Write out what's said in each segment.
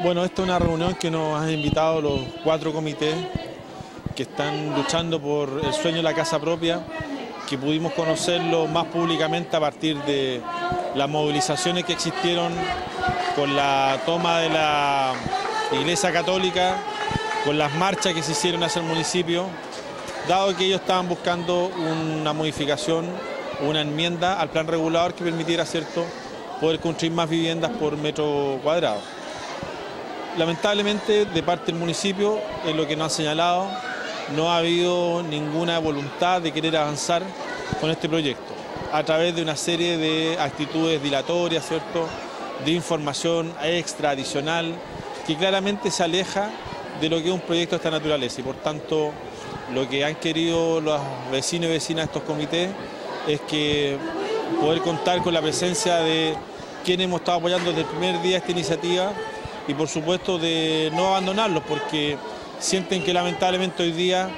Bueno, esta es una reunión que nos han invitado los cuatro comités que están luchando por el sueño de la casa propia, que pudimos conocerlo más públicamente a partir de las movilizaciones que existieron con la toma de la Iglesia Católica, con las marchas que se hicieron hacia el municipio, dado que ellos estaban buscando una modificación, una enmienda al plan regulador que permitiera, ¿cierto?, poder construir más viviendas por metro cuadrado. Lamentablemente, de parte del municipio, es lo que nos han señalado, no ha habido ninguna voluntad de querer avanzar con este proyecto, a través de una serie de actitudes dilatorias, ¿cierto?, de información extra, adicional, que claramente se aleja de lo que es un proyecto de esta naturaleza y por tanto lo que han querido los vecinos y vecinas de estos comités es que poder contar con la presencia de quienes hemos estado apoyando desde el primer día esta iniciativa y por supuesto de no abandonarlos porque sienten que lamentablemente hoy día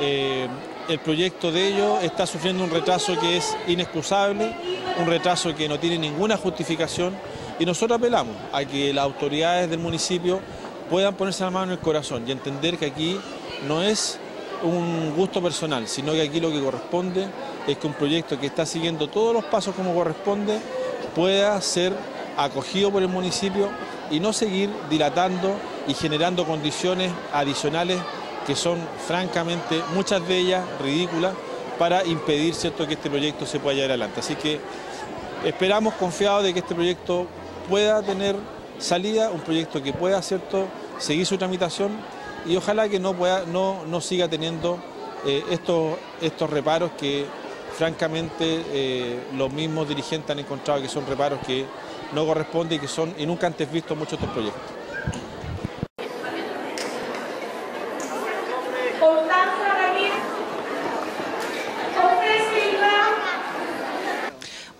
eh, el proyecto de ellos está sufriendo un retraso que es inexcusable, un retraso que no tiene ninguna justificación y nosotros apelamos a que las autoridades del municipio puedan ponerse la mano en el corazón y entender que aquí no es un gusto personal, sino que aquí lo que corresponde es que un proyecto que está siguiendo todos los pasos como corresponde pueda ser acogido por el municipio y no seguir dilatando y generando condiciones adicionales que son francamente, muchas de ellas ridículas, para impedir ¿cierto? que este proyecto se pueda llevar adelante. Así que esperamos confiados de que este proyecto pueda tener salida, un proyecto que pueda ¿cierto? seguir su tramitación y ojalá que no, pueda, no, no siga teniendo eh, estos, estos reparos que francamente eh, los mismos dirigentes han encontrado que son reparos que no corresponden y que son y nunca antes visto muchos de estos proyectos.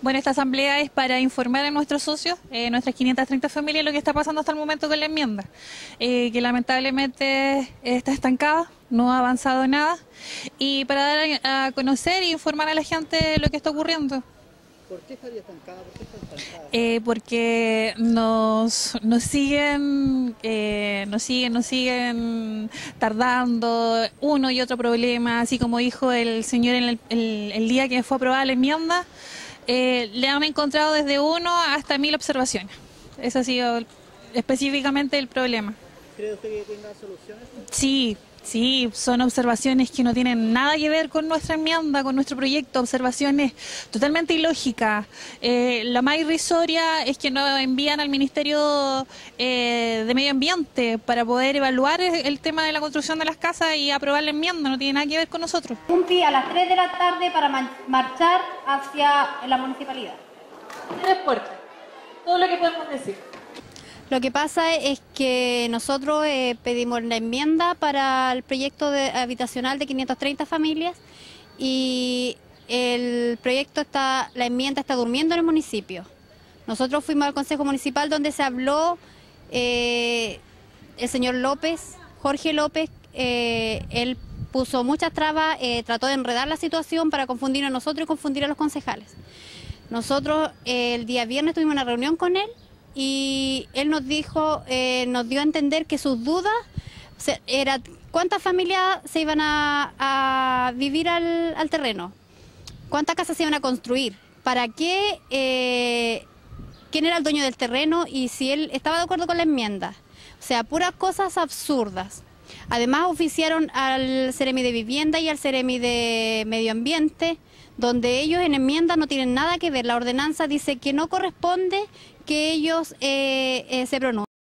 Bueno, esta asamblea es para informar a nuestros socios, eh, nuestras 530 familias, lo que está pasando hasta el momento con la enmienda, eh, que lamentablemente está estancada, no ha avanzado nada, y para dar a, conocer e informar a la gente lo que está ocurriendo. ¿Por qué estaría estancada? ¿Por qué está estancada? Eh, porque nos, nos siguen, eh, nos siguen, nos siguen tardando uno y otro problema, así como dijo el señor en el, el, el día que fue aprobada la enmienda. Eh, le han encontrado desde uno hasta mil observaciones. Ese ha sido específicamente el problema. ¿Cree usted que tenga soluciones? Sí, sí, son observaciones que no tienen nada que ver con nuestra enmienda, con nuestro proyecto, observaciones totalmente ilógicas. Eh, la más irrisoria es que nos envían al Ministerio eh, de Medio Ambiente para poder evaluar el tema de la construcción de las casas y aprobar la enmienda, no tiene nada que ver con nosotros. Cumplí a las 3 de la tarde para marchar hacia la municipalidad. Tres puertas, todo lo que podemos decir. Lo que pasa es que nosotros eh, pedimos la enmienda para el proyecto habitacional de 530 familias y el proyecto está, la enmienda está durmiendo en el municipio. Nosotros fuimos al Consejo Municipal donde se habló eh, el señor López, Jorge López, eh, él puso muchas trabas, eh, trató de enredar la situación para confundir a nosotros y confundir a los concejales. Nosotros el día viernes tuvimos una reunión con él y él nos dijo, eh, nos dio a entender que sus dudas era cuántas familias se iban a, a vivir al, al terreno, cuántas casas se iban a construir, para qué, eh, quién era el dueño del terreno y si él estaba de acuerdo con la enmienda. O sea, puras cosas absurdas. Además oficiaron al Ceremi de Vivienda y al Ceremi de Medio Ambiente, donde ellos en enmienda no tienen nada que ver. La ordenanza dice que no corresponde que ellos eh, eh, se pronuncien.